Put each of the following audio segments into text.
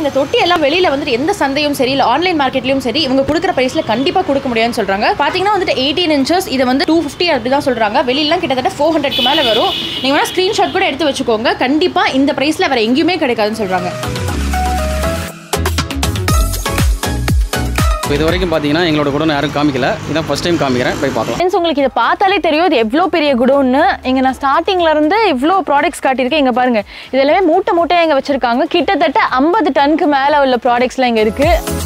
இந்த தொட்டி எல்லாம் வெளியில வந்துட்டு எந்த சந்தையும் சரி இல்லை ஆன்லைன் மார்க்கெட்லயும் சரி இவங்க கொடுக்குற பிரைஸ்ல கண்டிப்பா கொடுக்க முடியாதுன்னு சொல்றாங்க. பாத்தீங்கன்னா வந்துட்டு எயிட்டீன் இன்ச்சஸ் இதை வந்து டூ ஃபிஃப்டி அப்படி தான் சொல்றாங்க. வெளியிலாம் கிட்டத்தட்ட ஃபோர் ஹண்ட்ரட்க்கு மேல வரும். நீங்க வேணா ஸ்கிரீன்ஷாட் கூட எடுத்து வச்சுக்கோங்க. கண்டிப்பா இந்த பிரைஸ்ல வேற எங்கேயுமே கிடைக்காதுன்னு சொல்றாங்க. இப்போ இது வரைக்கும் பார்த்தீங்கன்னா எங்களோட குடோன் யாரும் காமிக்கல. இதான் ஃபஸ்ட் டைம் காமிக்கிறேன். போய் பார்க்கலாம். ஃப்ரெண்ட்ஸ் உங்களுக்கு இதை பார்த்தாலே தெரியும். இது எவ்வளோ பெரிய குடோன்னு. இங்கே நான் ஸ்டார்டிங்லேருந்து இவ்வளோ ப்ராடக்ட்ஸ் காட்டியிருக்கேன். இங்கே பாருங்கள் இது எல்லாமே மூட்டை மூட்டையாக இங்கே வச்சுருக்காங்க. கிட்டத்தட்ட ஐம்பது டன்க்கு மேலே உள்ள ப்ராடக்ட்ஸ்லாம் இங்கே இருக்குது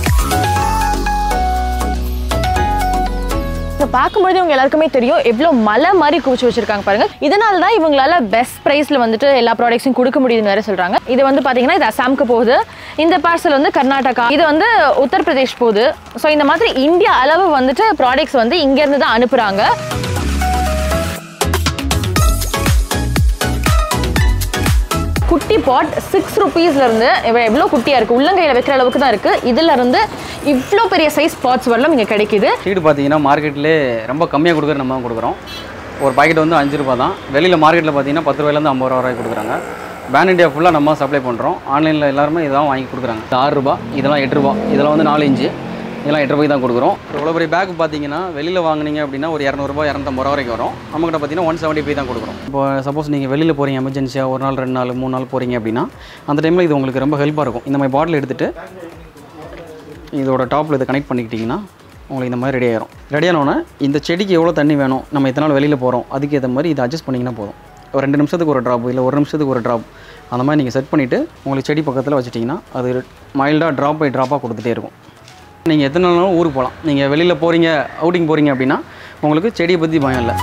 இதை பார்க்கும்போது இவங்க எல்லாருக்குமே தெரியும் எவ்வளோ மலை மாதிரி குவிச்சு வச்சிருக்காங்க பாருங்க. இதனால தான் இவங்களால பெஸ்ட் ப்ரைஸில் வந்துட்டு எல்லா ப்ராடக்ட்ஸையும் கொடுக்க முடியுதுன்னு வேற சொல்கிறாங்க இது வந்து பார்த்தீங்கன்னா இது அசாம்க்கு போகுது. இந்த பார்சல் வந்து கர்நாடகா இது வந்து உத்தரப்பிரதேஷ் போகுது. ஸோ இந்த மாதிரி இந்தியா அளவு வந்துட்டு ப்ராடக்ட்ஸ் வந்து இங்கேருந்து தான் அனுப்புகிறாங்க குட்டி பாட் சிக்ஸ் ருபீஸ்லேருந்து எவ்வளோ குட்டியாக இருக்குது உள்ளங்கையில் வைக்கிற அளவுக்கு தான் இருக்குது இதுலேருந்து இவ்வளோ பெரிய சைஸ் பாட்ஸ் வரலாம் இங்கே கிடைக்குது. சீடு பார்த்தீங்கன்னா மார்க்கெட்லேயே ரொம்ப கம்மியாக கொடுக்குற நம்ம தான் கொடுக்குறோம். ஒரு பாக்கெட் வந்து அஞ்சு ரூபா தான். வெளியில் மார்க்கெட்டில் பார்த்தீங்கன்னா பத்து ரூபாயிலேருந்து ஐம்பது ரூபா கொடுக்குறாங்க. பேன் இண்டியா ஃபுல்லாக நம்ம சப்ளை பண்ணுறோம் ஆன்லைனில் எல்லாருமே இதெல்லாம் வாங்கி கொடுக்குறாங்க. இது ஆறு ரூபா இதெல்லாம் எட்டு ரூபா இதெல்லாம் வந்து நாலு இன்ச்சு. இதெல்லாம் எட்டு ரூபாய் தான் கொடுக்குறோம். இவ்வளோ பெரிய பேக் பார்த்தீங்கன்னா வெளியில் வாங்கினீங்க அப்படின்னா ஒரு இரநூறுபா இரநூத்தம்பது ரூபா வரைக்கும் வரும். நம்மகிட்ட பார்த்தீங்கன்னா ஒன் செவன்ட்டி ஃபைவ் தான் கொடுக்குறோம். இப்போ சப்போஸ் நீங்கள் வெளியில் போகிறீங்க எமர்ஜென்சியாக ஒரு நாள் ரெண்டு நாள் மூணு நாள் போகிறீங்க அப்படின்னா அந்த டைமில் இது உங்களுக்கு ரொம்ப ஹெல்ப்பாக இருக்கும். இந்த மாதிரி பாட்டில் எடுத்துகிட்டு இதோட டாப்பில் இதை கனெக்ட் பண்ணிக்கிட்டிங்கன்னா உங்களுக்கு இந்த மாதிரி ரெடி ஆயிரும். ரெடியானோடனே இந்த செடிக்கு எவ்வளோ தண்ணி வேணும் நம்ம எத்தனை நாள் வெளியில் போகிறோம் அதுக்கு ஏற்ற மாதிரி இதை அட்ஜஸ்ட் பண்ணிங்கன்னா போதும். ஒரு ரெண்டு நிமிஷத்துக்கு ஒரு ட்ராப் இல்லை ஒரு நிமிஷத்துக்கு ஒரு ட்ராப் அந்த மாதிரி நீங்கள் செட் பண்ணிவிட்டு உங்களுக்கு செடி பக்கத்தில் வச்சுட்டிங்கன்னா அது மைல்டாக ட்ராப் பை ட்ராப்பாக கொடுத்துட்டே இருக்கும். நீங்கள் எத்தனை நாளும் ஊருக்கு போகலாம். நீங்கள் வெளியில் போகிறீங்க அவுட்டிங் போகிறீங்க அப்படின்னா உங்களுக்கு செடியை பற்றி பயம் இல்லை.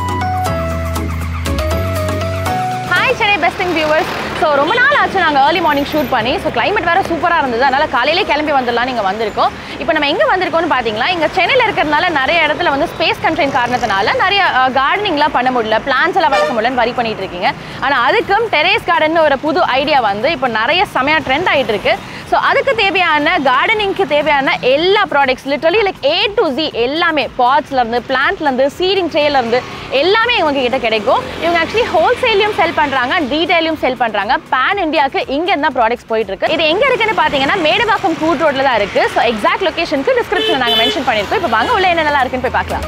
ரொம்ப நாள் ஆச்சு நாங்கள் ஏர்லி மார்னிங் ஷூட் பண்ணி. ஸோ கிளைமேட் வேறு சூப்பராக இருந்தது. அதனால் காலையிலே கிளம்பி வந்துடலாம் நீங்கள் வந்திருக்கோம். இப்போ நம்ம எங்கே வந்திருக்கோம்னு பார்த்தீங்களா இங்கே சென்னையில் இருக்கிறதுனால நிறைய இடத்துல வந்து ஸ்பேஸ் கன்ட்ரெயின் காரணத்தினால நிறைய கார்டனிங்லாம் பண்ண முடியல. பிளான்ஸ் எல்லாம் வளர்க்க முடியலன்னு வரி பண்ணிட்டு இருக்கீங்க. ஆனால் அதுக்கும் டெரேஸ் கார்டன் ஒரு புது ஐடியா வந்து இப்போ நிறைய செமையாக ட்ரெண்ட் ஆகிட்டு இருக்குது ஸோ அதுக்கு தேவையான கார்டனிங்க்கு தேவையான எல்லா products literally like A to Z எல்லாமே பாட்ஸ்லேருந்து பிளான்ட்லேருந்து சீடிங் ட்ரேலேருந்து எல்லாமே இவங்க கிட்ட கிடைக்கும். இவங்க ஆக்சுவலி ஹோல்சேலையும் செல் பண்ணுறாங்க டீடைலையும் செல் பண்ணுறாங்க பேன் இந்தியாவுக்கு இங்கே இருந்தால் ப்ராடக்ட்ஸ் போயிட்டு இருக்கு இது எங்கே இருக்குன்னு பார்த்தீங்கன்னா மேடவாக்கம் கூட் ரோட்டில் தான் இருக்குது ஸோ எக்ஸாக்ட் லொக்கேஷனுக்கு டிஸ்கிரிப்ஷனில் நாங்கள் மென்ஷன் பண்ணியிருக்கோம். இப்போ வாங்க உள்ள என்னென்னலாம் இருக்குன்னு போய் பார்க்கலாம்.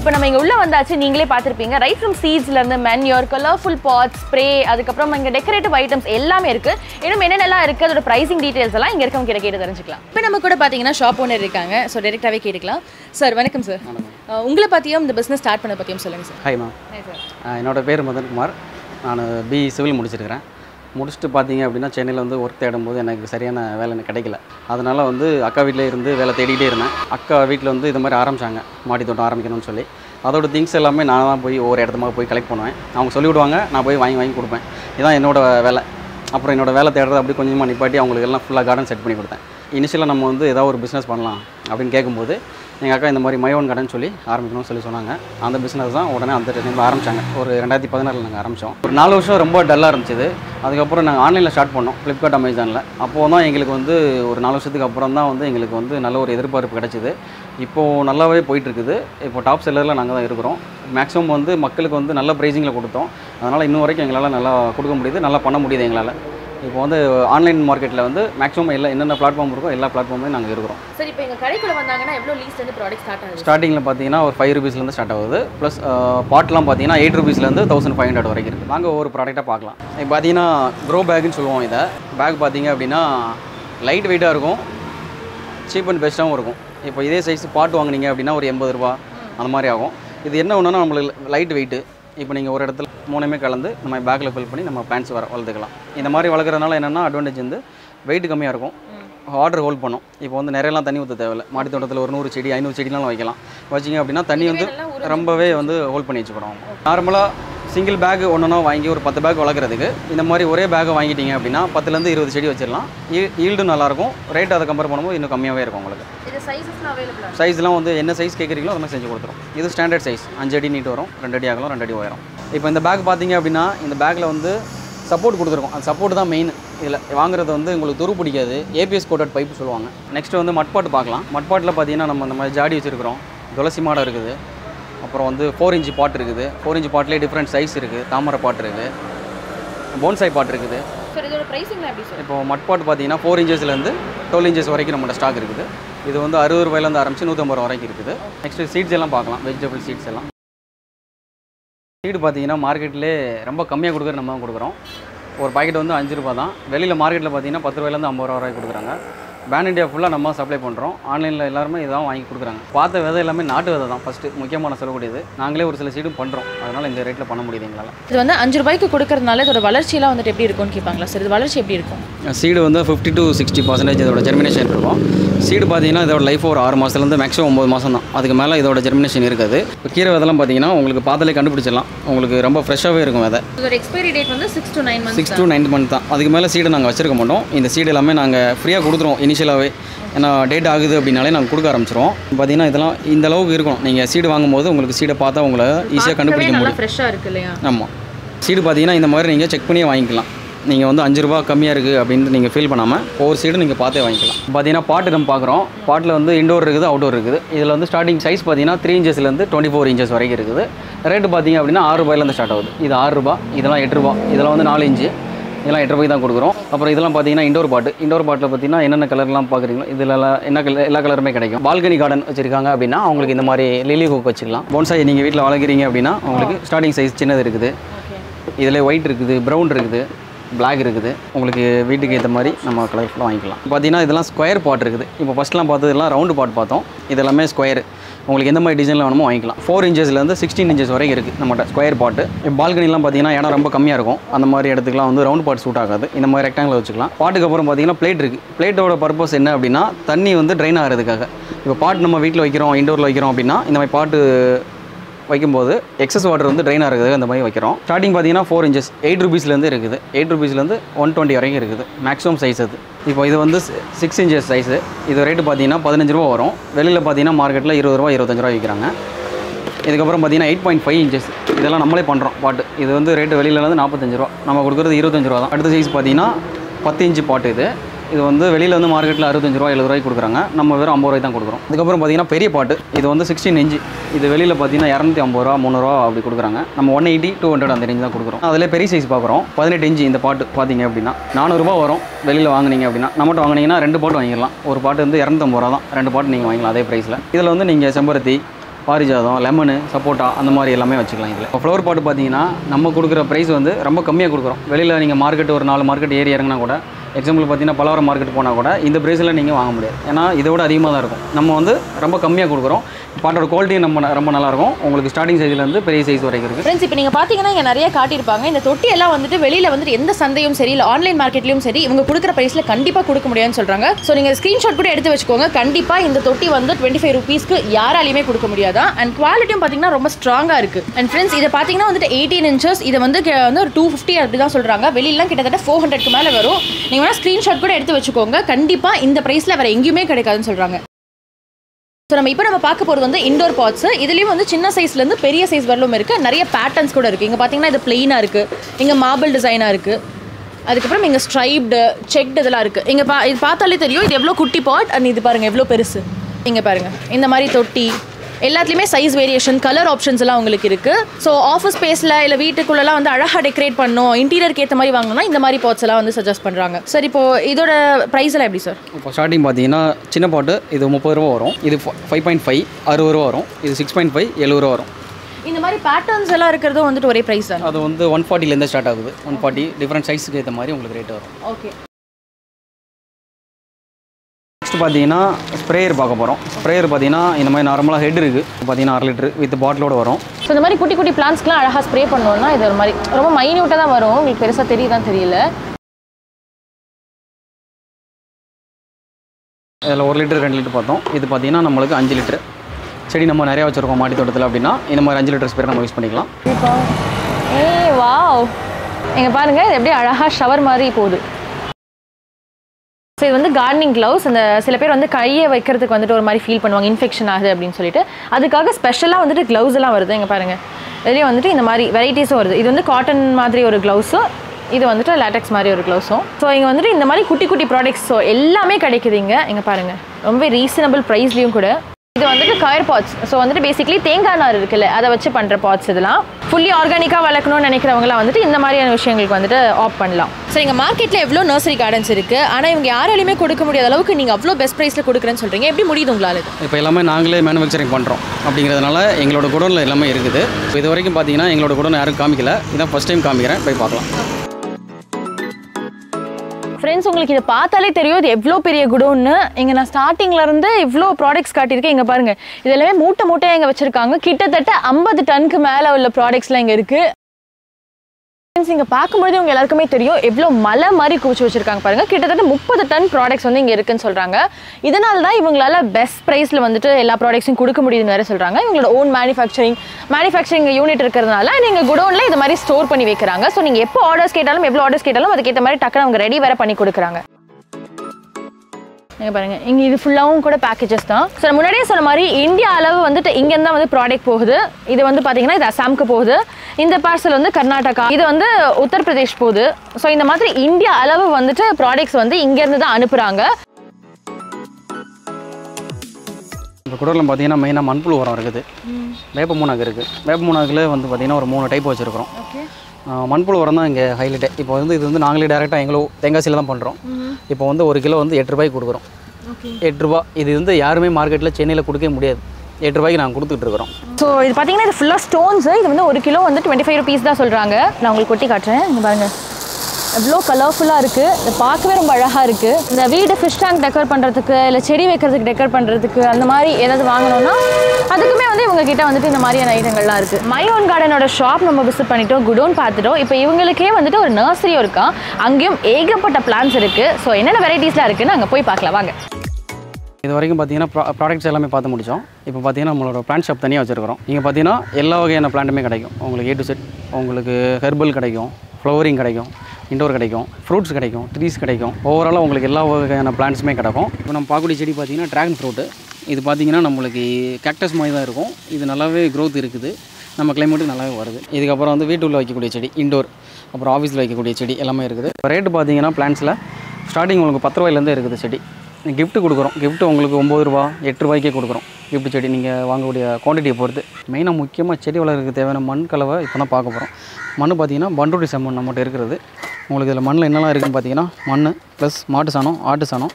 இப்போ நம்ம இங்கே உள்ள வந்தாச்சு நீங்களே பார்த்துருப்பீங்க. ரைட் ஃப்ரம் சீட்ஸ்லேருந்து மென்யூர் கலர்ஃபுல் பாட் ஸ்ப்ரே அதுக்கப்புறம் இங்கே டெக்கரேட்டிவ் ஐட்டம்ஸ் எல்லாமே இருக்கு. இன்னும் என்னென்னலாம் இருக்குது அதோட ப்ரைசிங் டீடைல்ஸ் எல்லாம் இங்கே இருக்கவங்க கிட்ட கேட்டு தெரிஞ்சுக்கலாம். இப்போ நம்ம கூட பார்த்தீங்கன்னா ஷாப் ஓனர் இருக்காங்க. ஸோ டேரெக்டாகவே கேட்டுக்கலாம். சார் வணக்கம் சார் உங்களை பற்றியும் இந்த பிஸ்னஸ் ஸ்டார்ட் பண்ண பற்றியும் சொல்லுங்கள் சார் ஹாய் மேம் சார் என்னோடய பேர் மதன்குமார். நான் பி சிவில் முடிச்சிருக்கிறேன். முடிச்சுட்டு பார்த்தீங்க அப்படின்னா சென்னையில் வந்து ஒர்க் தேடும்போது எனக்கு சரியான வேலை எனக்கு கிடைக்கல. அதனால் வந்து அக்கா வீட்டிலே இருந்து வேலை தேடிக்கிட்டே இருந்தேன். அக்கா வீட்டில் வந்து இது மாதிரி ஆரம்பிச்சாங்க. மாடி தோட்டம் ஆரம்பிக்கணும்னு சொல்லி. அதோட திங்ஸ் எல்லாமே நான் தான் போய் ஒவ்வொரு இடத்துமாக போய் கலெக்ட் பண்ணுவேன். அவங்க சொல்லி விடுவாங்க நான் போய் வாங்கி வாங்கி கொடுப்பேன். இதான் என்னோட வேலை. அப்புறம் என்னோட வேலை தேடுறது அப்படி கொஞ்சமாக நிப்பாட்டி அவங்களுக்கு எல்லாம் ஃபுல்லாக கார்டன் செட் பண்ணி கொடுத்தேன். இனிஷியலாக நம்ம வந்து ஏதாவது ஒரு பிஸ்னஸ் பண்ணலாம் அப்படின்னு கேட்கும்போது எங்கள் அக்கா இந்த மாதிரி மயோன் கடன் சொல்லி ஆரம்பிக்கணும்னு சொல்லி சொன்னாங்க. அந்த பிஸ்னஸ் தான் உடனே அந்த டைமில் ஆரம்பித்தாங்க ஒரு ரெண்டாயிரத்தி பதினாறில் நாங்கள் ஆரம்பித்தோம் ஒரு நாலு வருஷம் ரொம்ப டல்லாக இருந்துச்சு அதுக்கப்புறம் நாங்கள் ஆன்லைனில் ஸ்டார்ட் பண்ணோம். ஃப்ளிப்கார்ட் அமேசானில் அப்போது தான் எங்களுக்கு வந்து ஒரு நாலு வருஷத்துக்கு அப்புறம் தான் வந்து எங்களுக்கு வந்து நல்ல ஒரு எதிர்பார்ப்பு கிடச்சிது. இப்போது நல்லாவே போயிட்டுருக்குது இப்போ டாப் செல்லரில் நாங்கள் தான் இருக்கிறோம். மேக்ஸிமம் வந்து மக்களுக்கு வந்து நல்ல ப்ரைஸிங்கில் கொடுத்தோம். அதனால் இன்னும் வரைக்கும் எங்களால் நல்லா கொடுக்க முடியுது. நல்லா பண்ண முடியுது எங்களால். இப்போ வந்து ஆன்லைன் மார்க்கெட்டில் வந்து மேக்ஸிமம் எல்லா என்னென்ன பிளாட்ஃபார்ம் இருக்கோ எல்லா பிளாட்ஃபார்ம்லையும் நாங்கள் இருக்கிறோம். சார் இப்போ எங்கள் கடைக்குள்ள வந்தாங்கன்னா எவ்வளோ லீஸ்ட் வந்து ப்ராடக்ட் ஸ்டார்ட் ஆகுது? ஸ்டார்டிங்கில் பார்த்தீங்கன்னா ஒரு ஃபைவ் ருபீஸ்லேருந்து ஸ்டார்ட் ஆகுது. ப்ளஸ் பாட்லாம் பார்த்தீங்கன்னா எயிட் ருபீஸ்லேருந்து தௌசண்ட் ஃபைவ் ஹண்ட்ரட் வரைக்கும் இருக்குது நாங்கள் ஒவ்வொரு ப்ராடக்ட்டாக பார்க்கலாம். இப்போ பார்த்தீங்கன்னா க்ரோ பேக்குன்னு சொல்லுவோம் இதை. பேக் பார்த்தீங்க அப்படின்னா லைட் வெயிட்டாக இருக்கும். சீப் அண்ட் பெஸ்ட்டாகவும் இருக்கும். இப்போ இதே சைஸ் பாட் வாங்குனீங்க அப்படின்னா ஒரு எண்பது ரூபா அந்த மாதிரி ஆகும். இது என்ன ஒன்றுனா நம்மளுக்கு லைட் வெயிட்டு இப்போ நீங்கள் ஒரு இடத்துல மூணுமே கலந்து நம்ம பேக்கில் ஃபில் பண்ணி நம்ம பிளான்ஸ் வர வளர்த்துக்கலாம். இந்த மாதிரி வளர்க்குறதுனால என்னென்னா அட்வான்டேஜ் வந்து வெயிட் கம்மியாக இருக்கும். ஆர்டர் ஹோல்ட் பண்ணும். இப்போ வந்து நிறையலாம் தண்ணி ஊற்ற தேவையில்ல. மாடி தோட்டத்தில் ஒரு நூறு செடி ஐநூறு செடினாலும் வைக்கலாம். வச்சிங்க அப்படின்னா தண்ணி வந்து ரொம்பவே வந்து ஹோல்ட் பண்ணி வச்சுக்கிறோம் நார்மலாக சிங்கிள் பேக் ஒன்றுனா வாங்கி ஒரு பத்து பேக் வளர்க்குறதுக்கு இந்த மாதிரி ஒரே பேக்கை வாங்கிட்டீங்க அப்படின்னா பத்துலேருந்து இருபது செடி வச்சிடலாம். ஈல்டும் நல்லாயிருக்கும் ரேட் அதை கம்பேர் பண்ணும்போது இன்னும் கம்மியாகவே இருக்கும் உங்களுக்கு. சைஸ்லாம் வந்து என்ன சைஸ் கேட்குறீங்களோ அது மாதிரி செஞ்சு கொடுத்துரும். இது ஸ்டாண்டர்ட் சைஸ் அஞ்சு அடி நீட் வரும் ரெண்டு அடி அகலம் ரெண்டு அடி உயரம். இப்போ இந்த பேக் பார்த்தீங்க அப்படின்னா இந்த பேக்கில் வந்து சப்போர்ட் கொடுத்துருக்கோம். அந்த சப்போர்ட் தான் மெயின் இதில் வாங்குறது வந்து உங்களுக்கு துரு பிடிக்காது. ஏபிஎஸ் கோட்டட் பைப் சொல்லுவாங்க. நெக்ஸ்ட் வந்து மட்பாட்டு பார்க்கலாம். மட்பாட்டில் பார்த்தீங்கன்னா நம்ம இந்த மாதிரி ஜாடி வச்சுருக்கிறோம். துளசி மாடம் இருக்குது. அப்புறம் வந்து ஃபோர் இன்ச் பாட் இருக்குது. ஃபோர் இன்ச் பாட்லேயே டிஃப்ரெண்ட் சைஸ் இருக்குது தாமரை பாட் இருக்குது. போன்சாய் பாட் இருக்குது. சார் இதோட ப்ரைஸிங்லாம் எப்படி சார் இப்போ மட் பாட் பார்த்தீங்கன்னா ஃபோர் இன்ச்சஸ்லேருந்து டுவெல் இன்ச்சஸ் வரைக்கும் நம்மளோட ஸ்டாக் இருக்குது. இது வந்து அறுபது ரூபாயிலேருந்து ஆரம்பிச்சு நூற்றம்பது ரூபா வரைக்கும் இருக்குது. நெக்ஸ்ட் சீட்ஸ் எல்லாம் பார்க்கலாம். வெஜிடபிள் சீட்ஸ் எல்லாம். சீடு பார்த்தீங்கன்னா மார்க்கெட்லேயே ரொம்ப கம்மியாக கொடுக்குற நம்ம கொடுக்குறோம். ஒரு பாக்கெட் வந்து அஞ்சு ரூபா தான். வெளியில் மார்க்கெட்டில் பார்த்தீங்கன்னா பத்து ரூபாயிலேருந்து ஐம்பது ரூபா வரைக்கும் கொடுக்குறாங்க. பேன் இண்டியா ஃபுல்லாக நம்ம சப்ளை பண்ணுறோம் ஆன்லைனில் எல்லாருமே இதான் வாங்கி கொடுக்குறாங்க. பார்த்த விதை எல்லாமே நாட்டு விதை தான். ஃபஸ்ட்டு முக்கியமான சொல்லக்கூடியது. நாங்களே ஒரு சில சீடும் பண்ணுறோம் அதனால் இந்த ரேட்டில் பண்ண முடியுது எங்களால். இது வந்து அஞ்சு ரூபாய்க்கு கொடுக்கறதுனால இதோட வளர்ச்சியெல்லாம் வந்துட்டு எப்படி இருக்கும்னு கேட்பாங்களா? சார் இது வளர்ச்சி எப்படி இருக்கும்? சீடு வந்து ஃபிஃப்டி டு சிக்ஸ்டி பர்சன்டேஜ் இதோட ஜெர்மினேஷன் இருக்கும். சீடு பார்த்தீங்கன்னா இதோட லைஃப் ஒரு ஆறு மாதத்துலேருந்து மேக்ஸிமம் ஒம்பது மாதம் தான் அதுக்கு மேலே இதோட ஜெர்மினேஷன் இருக்காது. இப்போ கீரை விதெல்லாம் பார்த்தீங்கன்னா உங்களுக்கு பார்த்தாலே கண்டுபிடிச்சிடலாம். உங்களுக்கு ரொம்ப ஃப்ரெஷ்ஷாகவே இருக்கும் விதை. எக்ஸ்பைரி டேட் வந்து six to nine six to nine month தான். அதுக்கு மேலே சீடு நாங்கள் வச்சிருக்க மாட்டோம். இந்த சீடு எல்லாமே நாங்கள் ஃப்ரீயாக கொடுத்துருவோம் இனிஷியலாகவே ஏன்னா டேட் ஆகுது அப்படின்னாலே நாங்கள் கொடுக்க ஆரம்பிச்சிருவோம். பார்த்தீங்கன்னா இதெல்லாம் இந்த அளவுக்கு இருக்கும் நீங்கள் சீடு வாங்கும்போது உங்களுக்கு சீடை பார்த்தா உங்களை ஈஸியாக கண்டுபிடிக்க முடியும். ஃப்ரெஷ்ஷாக இருக்கு இல்லையா? ஆமாம் சீடு பார்த்தீங்கன்னா இந்த மாதிரி நீங்கள் செக் பண்ணியே வாங்கிக்கலாம். நீங்கள் வந்து அஞ்சு ரூபா கம்மியாக இருக்குது அப்படின்னு நீங்கள் ஃபீல் பண்ணாமல் ஒவ்வொரு சீடு நீங்கள் பார்த்தே வாங்கிக்கலாம். பார்த்தீங்கன்னா பாட்டு நம்ம பார்க்குறோம் பாட்டில் வந்து இண்டோர் இருக்குது அவுட்டோர் இருக்குது. இதில் வந்து ஸ்டார்டிங் சைஸ் பார்த்தீங்கன்னா த்ரீ இன்ச்சஸ்லேருந்து டுவெண்ட்டி ஃபோர் இன்ச்சஸ் வரைக்கும் இருக்குது. ரேட்டு பார்த்தீங்க அப்படின்னா ஆறு ரூபாயிலேருந்து ஸ்டார்ட் ஆகுது. இது ஆறு ரூபா இதெல்லாம் எட்டு ரூபா இதெல்லாம் வந்து நாலு இன்ச்சு இதெல்லாம் எட்டு ரூபாய்க்கு தான் கொடுக்குறோம். அப்புறம் இதெல்லாம் பார்த்தீங்கன்னா இண்டோர் பாட்டு இண்டோர் பாட்டில் பார்த்தீங்கன்னா என்னென்ன கலர்லாம் பார்க்குறீங்களோ இதில் என்ன கலர் எல்லா கலருமே கிடைக்கும். பால்கனி கார்டன் வச்சிருக்காங்க அப்படின்னா அவங்களுக்கு இந்த மாதிரி லிலி ஹூக் வச்சுக்கலாம் போன்சாய் நீங்கள் வீட்டில் வளர்க்குறீங்க அப்படின்னா உங்களுக்கு ஸ்டார்டிங் சைஸ் சின்னது இருக்குது. இதில் ஒயிட் இருக்குது ப்ரௌன் இருக்குது. பிளாக் இருக்குது. உங்களுக்கு வீட்டுக்கு ஏற்ற மாதிரி நம்ம கலர்ஃபுல்லாக வாங்கிக்கலாம். பார்த்தீங்கன்னா இதெல்லாம் ஸ்கொயர் பாட் இருக்குது. இப்போ ஃபஸ்ட்லாம் பார்த்ததுலாம் ரவுண்டு பாட் பார்த்தோம். இது எல்லாமே ஸ்கொயர் உங்களுக்கு எந்த மாதிரி டிசைனில் வேணுமோ வாங்கிக்கலாம். ஃபோர் இன்ச்சஸ்லேருந்து சிக்ஸ்டீன் இன்ச்சஸ் வரைக்கும் இருக்குது நம்மகிட்ட ஸ்கொயர் பாட்டு இப்போ பால்கனிலாம் பார்த்தீங்கன்னா இடம் ரொம்ப கம்மியாக இருக்கும். அந்த மாதிரி இடத்துக்குலாம் வந்து ரவுண்ட் பாட் சூட் ஆகாது. இந்த மாதிரி ரெக்டாங்கில் வச்சுக்கலாம். பாட்டுக்கு அப்புறம் பார்த்தீங்கன்னா பிளேட் இருக்குது பிளேட்டோட பர்பஸ் என்ன அப்படின்னா தண்ணி வந்து ட்ரைன் ஆகிறதுக்காக. இப்போ பாட்டு நம்ம வீட்டில் வைக்கிறோம் இண்டோரில் வைக்கிறோம் அப்படின்னா இந்த மாதிரி பாட்டு வைக்கும்போது எக்ஸஸ் வாட்டர் வந்து ட்ரைன் ஆகிறது அந்த மாதிரி வைக்கிறோம். ஸ்டார்டிங் பார்த்தீங்கன்னா ஃபோர் இன்ச்சஸ் எயிட் ருபீஸ்லேருந்து இருக்குது. எயிட் ருபீஸ்லேருந்து ஒன் டுவெண்ட்டி வரைக்கும் இருக்குது. மேக்ஸிமம் சைஸ் அது. இப்போ இது வந்து சிக்ஸ் இன்ச்சஸ் சைஸு இது ரேட்டு பார்த்தீங்கன்னா பதினஞ்சு ரூபா வரும். வெளியில் பார்த்தீங்கன்னா மார்க்கெட்டில் இருபது ரூபா இருபத்தஞ்சு ரூபா விற்கிறாங்க. இதுக்கப்புறம் பார்த்தீங்கன்னா எயிட் பாயிண்ட் ஃபைவ் இன்ச்சஸ் இதெல்லாம் நம்மளே பண்ணுறோம் பாட்டு. இது வந்து ரேட்டு வெளியில் வந்து நாற்பத்தஞ்சு ரூபா. நம்ம கொடுக்குறது இருபத்தஞ்சு ரூபா தான். அடுத்த சைஸ் பார்த்தீங்கன்னா பத்து இன்ச்சு பாட்டு இது. இது வந்து வெளியில் வந்து மார்க்கெட்டில் அறுபத்தஞ்சு ரூபா எழுபது ரூபாய்க்கு கொடுக்குறாங்க. நம்ம வெறும் ஐம்பது ரூபாய் தான் கொடுக்குறோம். அதுக்கப்புறம் பார்த்தீங்கன்னா பெரிய பாட்டு. இது வந்து சிக்ஸ்டீன் இன்ச்சு இது வெளியில் பார்த்தீங்கன்னா இரநூத்தி ஐம்பது ரூபா முந்நூறுரூவா அப்படி கொடுக்குறாங்க. நம்ம ஒன் எயிட்டி டூ ஹண்ட்ரட் அந்த ரேஞ்ச் தான் கொடுக்குறோம். அதில் பெரிய சைஸ் பார்க்குறோம். பதினெட்டு இன்ச்சு இந்த பாட்டு பார்த்தீங்க அப்படின்னா. நானூறுரூபா வரும் வெளியில் வாங்குனீங்க அப்படின்னா. நம்மகிட்ட வாங்குனீங்கன்னா ரெண்டு பாட்டு வாங்கிடலாம் ஒரு பாட்டு வந்து இரநூத்தம்பது ரூபா தான். ரெண்டு பாட்டு நீங்கள் வாங்கிக்கலாம் அதே ப்ரைஸில் இதில் வந்து நீங்கள் செம்பருத்தி பாரிஜாதம் லெமனு சப்போட்டா அந்த மாதிரி எல்லாமே வச்சுக்கலாம் இதில். இப்போ ஃப்ளவர் பாட்டு பார்த்தீங்கன்னா நம்ம கொடுக்குற ப்ரைஸ் வந்து ரொம்ப கம்மியாக கொடுக்குறோம். வெளியில் நீங்கள் மார்க்கெட் ஒரு நாலு மார்க்கெட் ஏறி இறங்கினா கூட எக்ஸாம்பிள் பார்த்தீங்கன்னா பலவரம் மார்க்கெட் போனால் கூட இந்த ப்ரைஸில் நீங்கள் வாங்க முடியாது. ஏன்னா இதை விட அதிகமாக தான் இருக்கும். நம்ம வந்து ரொம்ப கம்மியாக கொடுக்குறோம். பாட்டோட குவாலிட்டி நம்ம ரொம்ப நல்லாயிருக்கும் உங்களுக்கு ஸ்டார்டிங் சைஸ்லேருந்து பெரிய சைஸ் வரைக்கும் இருக்குது ஃப்ரெண்ட்ஸ் இப்போ நீங்கள் பார்த்தீங்கன்னா இங்கே நிறைய காட்டியிருப்பாங்க. இந்த தொட்டியெல்லாம் வந்துட்டு வெளியில் வந்துட்டு எந்த சந்தையும் சரி இல்லை ஆன்லைன் மார்க்கெட்லையும் சரி இவங்க கொடுக்குற ப்ரைஸில் கண்டிப்பாக கொடுக்க முடியாதுன்னு சொல்கிறாங்க ஸோ நீங்கள் ஸ்க்ரீன்ஷாட் கூட எடுத்து வச்சுக்கோங்க. கண்டிப்பாக இந்த தொட்டி வந்து டுவெண்ட்டி ஃபைவ் ருபீஸ்க்கு யாராலையுமே கொடுக்க முடியாதா? அண்ட் குவாலிட்டியும் பார்த்தீங்கன்னா ரொம்ப ஸ்ட்ராங்காக இருக்குது அண்ட் ஃப்ரெண்ட்ஸ் இதை பார்த்தீங்கன்னா வந்துட்டு எயிட்டீன் இன்ச்சஸ் இதை வந்து வந்து ஒரு டூ ஃபிஃப்டி அப்படி தான் சொல்கிறாங்க வெளியிலாம் கிட்டத்தட்ட ஃபோர் ஹண்ட்ரட்க்கு மேலே வரும். நீங்கள் வேணால் ஸ்க்ரீன்ஷாட் கூட எடுத்து வச்சுக்கோங்க. கண்டிப்பாக இந்த ப்ரைஸில் வேறு எங்கேயுமே கிடைக்காதுன்னு சொல்கிறாங்க ஸோ நம்ம இப்போ நம்ம பார்க்க போகிறது வந்து இண்டோர் பாட்ஸ் இதுலேயும் வந்து சின்ன சைஸ்லேருந்து பெரிய சைஸ் வரலும் இருக்குது நிறைய பேட்டர்ன்ஸ் கூட இருக்குது இங்கே பார்த்தீங்கன்னா இது பிளெயினாக இருக்குது இங்கே மார்பிள் டிசைனாக இருக்குது அதுக்கப்புறம் இங்கே ஸ்ட்ரைப்டு செக்டு இதெல்லாம் இருக்குது இங்கே பா இது பார்த்தாலே தெரியும். இது எவ்வளோ குட்டி பாட் அண்ட் இது பாருங்கள் எவ்வளோ பெருசு. இங்கே பாருங்கள் இந்த மாதிரி தொட்டி எல்லாத்துலேயுமே சைஸ் வேரியேஷன் கலர் ஆப்ஷன்ஸ் எல்லாம் உங்களுக்கு இருக்குது ஸோ ஆஃபீஸ் ஸ்பேஸில் இல்லை வீட்டுக்குள்ளெல்லாம் வந்து அழகாக டெக்கரேட் பண்ணணும் இன்டீரியருக்கு ஏற்ற மாதிரி வாங்கணும்னா இந்த மாதிரி பாட்ஸ் எல்லாம் வந்து சஜஸ்ட் பண்ணுறாங்க சார் இப்போ இதோட ப்ரைஸ் எல்லாம் எப்படி சார் இப்போ ஸ்டார்டிங் பார்த்தீங்கன்னா சின்ன பாட்டு இது முப்பது ரூபா வரும். இது ஃபைவ் பாயிண்ட் ஃபைவ் அறுபது ரூபா வரும். இது சிக்ஸ் பாயிண்ட் ஃபைவ் எழுபது ரூபா வரும். இந்த மாதிரி பேட்டர்ன்ஸ் எல்லாம் இருக்கிறதும் வந்துட்டு ஒரே ப்ரைஸ் தான்? அது வந்து ஒன் ஃபார்ட்டிலேருந்து ஸ்டார்ட் ஆகுது. ஒன் ஃபார்ட்டி டிஃப்ரெண்ட் சைஸுக்கு ஏற்ற மாதிரி உங்களுக்கு ரேட் வரும். ஓகே பார்த்தீங்கன்னா ஸ்ப்ரேயர் பார்க்க போகிறோம் ஸ்ப்ரேயர் பார்த்தீங்கன்னா இந்த மாதிரி நார்மலாக ஹெட் இருக்குது பார்த்தீங்கன்னா அரை லிட்டர் வித் பாட்டிலோட வரும். ஸோ இந்த மாதிரி குட்டி குட்டி பிளான்ஸ்க்குலாம் அழகாக ஸ்ப்ரே பண்ணோம்னா இது ஒரு மாதிரி ரொம்ப மைன்யூட்டாக தான் வரும். உங்களுக்கு பெருசாக தெரியுதான் தெரியல. இதில் ஒரு லிட்டர் ரெண்டு லிட்டர் பார்த்தோம். இது பார்த்தீங்கன்னா நம்மளுக்கு அஞ்சு லிட்டர் செடி நம்ம நிறையா வச்சுருக்கோம் மாடி தோட்டத்தில் அப்படின்னா இந்த மாதிரி அஞ்சு லிட்டர் ஸ்ப்ரே நம்ம யூஸ் பண்ணிக்கலாம். ஏய் வாவ் இங்கே பாருங்கள் இது அப்படியே அழகாக ஷவர் மாதிரி போகுது. ஸோ இது வந்து கார்டனிங் க்ளவுஸ் அந்த சில பேர் வந்து கையை வைக்கிறதுக்கு வந்துட்டு ஒரு மாதிரி ஃபீல் பண்ணுவாங்க. இன்ஃபெக்ஷன் ஆகுது அப்படின்னு சொல்லிட்டு. அதுக்காக ஸ்பெஷலாக வந்துட்டு க்ளவுஸ் எல்லாம் வருது. இங்கே பாருங்கள் வெளியே வந்துட்டு இந்த மாதிரி வெரைட்டிஸும் வருது. இது வந்து காட்டன் மாதிரி ஒரு க்ளவுஸும் இது வந்துட்டு லேட்டக்ஸ் மாதிரி ஒரு க்ளவுஸும் ஸோ இங்கே வந்துட்டு இந்த மாதிரி குட்டி குட்டி ப்ராடக்ட்ஸ் ஸோ எல்லாமே கிடைக்குது இங்கே. இங்கே பாருங்கள் ரொம்ப ரீசனபிள் ப்ரைஸ்லேயும் கூட. இது வந்துட்டு கயர் பாட்ஸ் ஸோ வந்துட்டு பேசிக்கலி தேங்காய் நார் இருக்குல்ல அதை வச்சு பண்ணுற பாட்ஸ் இதெல்லாம். ஃபுல்லி ஆர்கானிக்காக வளர்க்கணும்னு நினைக்கிறவங்களாம் வந்துட்டு இந்த மாதிரியான விஷயங்களுக்கு வந்துட்டு ஆப் பண்ணலாம். ஸோ எங்கள் மார்க்கெட்டில் எவ்வளோ நர்சரி கார்டன்ஸ் இருக்குது ஆனால் இவங்க யாராலையுமே கொடுக்க முடியாத அளவுக்கு நீங்கள் அவ்வளோ பெஸ்ட் ப்ரைஸில் கொடுக்குறேன்னு சொல்கிறீங்க எப்படி முடியுது உங்களால் இது? இப்போ எல்லாமே நாங்களே மேனுஃபேக்சரிங் பண்ணுறோம் அப்படிங்கிறதுனால எங்களோட குடோனில் எல்லாமே இருக்குது. இப்போ இது வரைக்கும் பார்த்தீங்கன்னா எங்களோட குடோன் யாரும் காமிக்கல. இதான் ஃபஸ்ட் டைம் காமிக்கிறேன். போய் பார்க்கலாம். ஃப்ரெண்ட்ஸ் உங்களுக்கு இதை பார்த்தாலே தெரியும் இது எவ்வளோ பெரிய குடோன்னு. இங்கே நான் ஸ்டார்டிங்லேருந்து இவ்வளோ ப்ராடக்ட்ஸ் காட்டியிருக்கேன். இங்கே பாருங்கள் இது எல்லாமே மூட்டை மூட்டையாக இங்கே வச்சுருக்காங்க. கிட்டத்தட்ட ஐம்பது டன்க்கு மேலே உள்ள ப்ராடக்ட்ஸ்லாம் இங்கே இருக்குது ஃப்ரெண்ட்ஸ் இங்கே பார்க்கும்போது உங்கள் எல்லாருக்குமே தெரியும். எவ்வளோ மலை மாதிரி குவிச்சு வச்சிருக்காங்க பாருங்கள் கிட்டத்தட்ட முப்பது டன் ப்ராடக்ட்ஸ் வந்து இங்கே இருக்குன்னு சொல்கிறாங்க இதனால தான் இவங்களால பெஸ்ட் ப்ரைஸில் வந்துட்டு எல்லா ப்ராடக்ட்ஸும் கொடுக்க முடியுதுன்னு வேறு சொல்கிறாங்க இவங்களோட ஓன் மேனுஃபேக்சரிங் மேனுஃபேக்சரிங் யூனிட் இருக்கிறதுனால நீங்கள் குடோனில் இது மாதிரி ஸ்டோர் பண்ணி வைக்கிறாங்க. ஸோ நீங்கள் எப்போ ஆர்டர்ஸ் கேட்டாலும் எவ்வளோ ஆர்டர்ஸ் கேட்டாலும் அதுக்கேற்ற மாதிரி டக்குனு அவங்க ரெடி வேறு பண்ணி கொடுக்குறாங்க. இங்க பாருங்க. இங்க இது ஃபுல்லாவும் கூட பேக்கேஜஸ் தான். ஸோ நான் முன்னாடியே சொன்ன மாதிரி இந்தியா அளவு வந்துட்டு இங்கேருந்து தான் வந்து ப்ராடக்ட் போகுது. இது வந்து பார்த்தீங்கன்னா இது அசாம்க்கு போகுது. இந்த பார்சல் வந்து கர்நாடகா இது வந்து உத்தரப்பிரதேஷ் போகுது. ஸோ இந்த மாதிரி இந்தியா அளவு வந்துட்டு ப்ராடக்ட்ஸ் வந்து இங்கேருந்து தான் அனுப்புகிறாங்க இப்போ குடோனில் பார்த்தீங்கன்னா மெயினாக மண்புழு உரம் இருக்குது. வேப்ப மூணாக்கு இருக்குது வேப்ப மூணாக்கில் வந்து பார்த்தீங்கன்னா ஒரு மூணு டைப் வச்சுருக்கிறோம். மண்புழு உரம் தான் இங்கே ஹைலைட்டே இப்போ வந்து இது வந்து நாங்களே டேரெக்டாக எங்களோ தெங்காசியில் தான் பண்ணுறோம் இப்போ வந்து ஒரு கிலோ வந்து எட்டு ரூபாய்க்கு கொடுக்குறோம். எட்டு ரூபா. இது வந்து யாருமே மார்க்கெட்டில் சென்னையில் கொடுக்கவே முடியாது. எட்டு ரூபாய்க்கு நாங்கள் கொடுத்துட்டு இருக்கிறோம். ஸோ இது பார்த்தீங்கன்னா இது ஃபுல்லாக ஸ்டோன்ஸ் இது வந்து ஒரு கிலோ வந்து டுவெண்ட்டி ஃபைவ் ருபீஸ் தான் சொல்கிறாங்க நான் உங்களுக்கு கொட்டி காட்டுறேன். இங்க பாருங்க. எவ்வளோ கலர்ஃபுல்லாக இருக்குது பார்க்கவே ரொம்ப அழகாக இருக்குது இந்த வீடு ஃபிஷ் டேங்க் டெக்கர் பண்ணுறதுக்கு இல்லை செடி வைக்கிறதுக்கு டெக்கர் பண்ணுறதுக்கு அந்த மாதிரி ஏதாவது வாங்கணும்னா அதுக்குமே வந்து இவங்க கிட்ட வந்துட்டு இந்த மாதிரியான ஐட்டங்கள்லாம் இருக்குது மை ஓன் கார்டனோட ஷாப் நம்ம விசிட் பண்ணிட்டோம் குடோன் பார்த்துட்டோம். இப்போ இவங்களுக்கே வந்துட்டு ஒரு நர்சரியும் இருக்கா? அங்கேயும் ஏகப்பட்ட பிளான்ஸ் இருக்குது ஸோ என்னென்ன வெரைட்டிஸ்லாம் இருக்குதுன்னு அங்கே போய் பார்க்கலாம். வாங்க. இது வரைக்கும் பார்த்தீங்கன்னா ப்ரா ப்ராடக்ட்ஸ் எல்லாமே பார்த்து முடித்தோம் இப்போ பார்த்தீங்கன்னா நம்மளோட பிளான் ஷாப் தனியாக வச்சுருக்கிறோம். இங்கே பார்த்தீங்கன்னா எல்லா வகையான பிளான்ட்டுமே கிடைக்கும். உங்களுக்கு ஏ டு செட் உங்களுக்கு ஹெர்பல் கிடைக்கும் ஃப்ளவரிங் கிடைக்கும். இண்டோர் கிடைக்கும் ஃப்ரூட்ஸ் கிடைக்கும் ட்ரீஸ் கிடைக்கும். ஓவராலாக உங்களுக்கு எல்லா வகையான பிளான்ட்ஸுமே கிடைக்கும். இப்போ நம்ம பார்க்கக்கூடிய செடி பார்த்தீங்கன்னா ட்ராகன் ஃப்ரூட்டு இது பார்த்தீங்கன்னா நம்மளுக்கு கேக்டஸ் மாதிரி தான் இருக்கும். இது நல்லாவே க்ரோத் இருக்குது. நம்ம கிளைமேட்டுக்கு நல்லாவே வருது. இதுக்கப்புறம் வந்து வீட்டுள்ள வைக்கக்கூடிய செடி இண்டோர் அப்புறம் ஆஃபீஸில் வைக்கக்கூடிய செடி எல்லாமே இருக்குது. ரேட்டு பார்த்தீங்கன்னா பிளான்ஸில் ஸ்டார்டிங் உங்களுக்கு பத்து ரூபாயிலேருந்தே இருக்குது செடி. கிஃப்ட்டு கொடுக்குறோம். கிஃப்ட்டு உங்களுக்கு ஒம்பது ரூபா எட்டு ரூபாய்க்கே கொடுக்குறோம். கிஃப்ட் செடி நீங்கள் வாங்கக்கூடிய குவான்டிட்டியை பொறுத்து. மெயினாக முக்கியமாக செடி வளர்கிறதுக்கு தேவையான மண் கலவை இப்போ தான் பார்க்க போகிறோம் மண் பார்த்தீங்கன்னா பண்ருட்டி செம்மண் நம்மகிட்ட இருக்கிறது. உங்களுக்கு இதில் மண்ணில் என்னெல்லாம் இருக்குதுன்னு பார்த்தீங்கன்னா மண் ப்ளஸ் மாட்டு சாணம் ஆட்டு சாணம்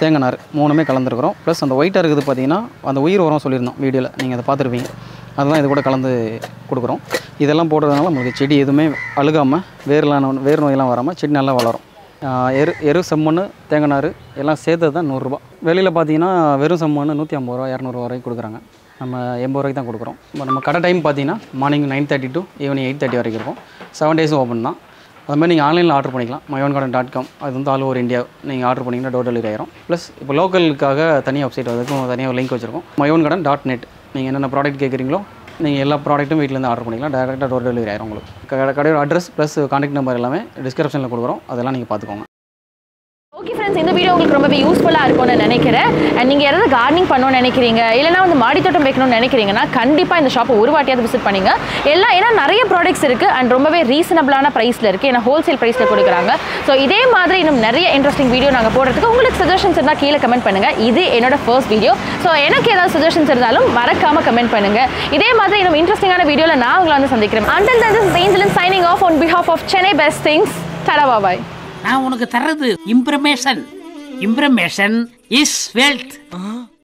தேங்காய் நார் மூணுமே கலந்துருக்குறோம். ப்ளஸ் அந்த ஒயிட்டாக இருக்குது பார்த்தீங்கன்னா அந்த உயிர் உரம் சொல்லியிருந்தோம் வீடியோவில் நீங்கள் அதை பார்த்துருப்பீங்க. அதெல்லாம் இது கூட கலந்து கொடுக்குறோம். இதெல்லாம் போடுறதுனால உங்களுக்கு செடி எதுவுமே அழுகாமல் வேர்லாம் வேர் நோயெல்லாம் வராமல் செடி நல்லா வளரும். எரு எரு செம்மண் தேங்காய் நார் எல்லாம் சேர்த்தது தான் நூறுரூபா. வெளியில் பார்த்தீங்கன்னா வெறும் செம்மண் நூற்றி ஐம்பது ரூபா இரநூறுவா வரைக்கும் கொடுக்குறாங்க. நம்ம எண்பது ரூபாய்க்கு தான் கொடுக்குறோம். இப்போ நம்ம கடை டைம் பார்த்தீங்கன்னா morning nine thirty to evening eight thirty வரைக்கும் இருக்கும். செவன் டேஸும் ஓப்பன் தான். அது மாதிரி நீங்கள் ஆன்லைனில் ஆர்டர் பண்ணிக்கலாம். மயோன் கார்டன் டாட் காம் அது வந்து ஆல் ஓவர் இந்தியா நீங்கள் ஆர்டர் பண்ணிங்கன்னா டோர் டெலிவரி ஆயிரும். ப்ளஸ் இப்போ லோக்கலுக்காக தனியாக வெப்சைட் அதுக்கும் தனியாக ஒரு லிங்க் வச்சுருக்கோம். மயோன் கார்டன் டாட் நெட் நீங்கள் என்னென்ன ப்ராடக்ட் கேட்குறீங்களோ நீங்கள் எல்லா ப்ராடக்ட்டும் வீட்டிலேருந்து ஆர்டர் பண்ணிக்கலாம். டேரெக்டாக டோர் டெலிவரி ஆயிரும் உங்களுக்கு. கடையோட அட்ரஸ் ப்ளஸ் கான்டாக்ட் நம்பர் எல்லாமே டிஸ்கிரிப்ஷனில் கொடுக்குறோம். அதெல்லாம் நீங்கள் பார்த்துக்கோங்க. ஓகே ஃப்ரெண்ட்ஸ் இந்த வீடியோ உங்களுக்கு ரொம்பவே யூஸ்ஃபுல்லாக இருக்கும்னு நினைக்கிறேன். அண்ட் நீங்கள் யாராவது கார்டனிங் பண்ணணும்னு நினைக்கிறீங்க இல்லைனா வந்து மாடித்தோட்டம் வைக்கணும்னு நினைக்கிறீங்கன்னா கண்டிப்பாக இந்த ஷாப்பை ஒரு வாட்டியாவது விசிட் பண்ணுங்க. எல்லாம் ஏன்னா நிறைய ப்ராடக்ட்ஸ் இருக்குது அண்ட் ரொம்பவே ரீசனபிளான ப்ரைஸில் இருக்குது ஏன்னா ஹோல்சேல் ப்ரைஸில் கொடுக்குறாங்க. ஸோ இதே மாதிரி இன்னும் நிறைய இன்ட்ரெஸ்டிங் வீடியோ நாங்கள் போடுறதுக்கு உங்களுக்கு சஜஷன்ஸ் இருந்தால் கீழே கமெண்ட் பண்ணுங்கள் இது என்னோட ஃபர்ஸ்ட் வீடியோ ஸோ எனக்கு ஏதாவது சஜஷன்ஸ் இருந்தாலும் மறக்காமல் கமெண்ட் பண்ணுங்கள் இதே மாதிரி இன்னும் இன்ட்ரெஸ்டிங்கான வீடியோவில் நான் உங்களை வந்து சந்திக்கிறேன். Until then signing off on behalf of Chennai best things tata bye நான் உனக்கு தர்றது இம்ப்ரமேஷன் இம்ப்ரமேஷன் இஸ் வெல்த்